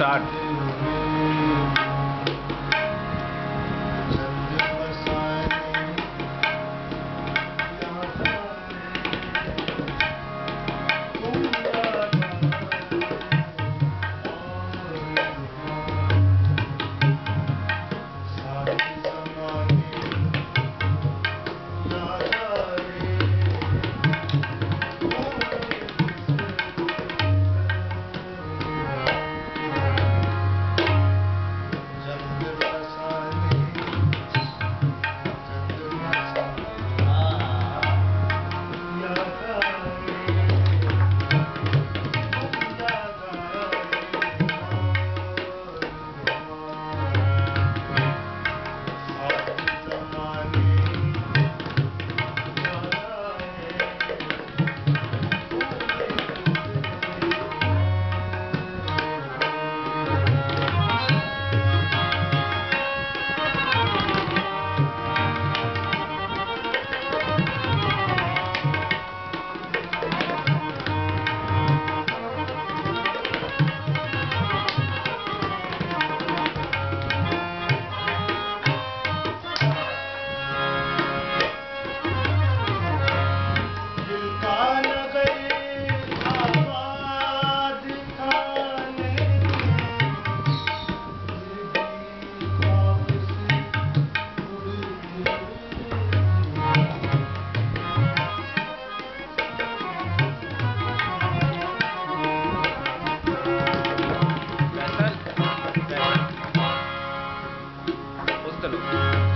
start. thank you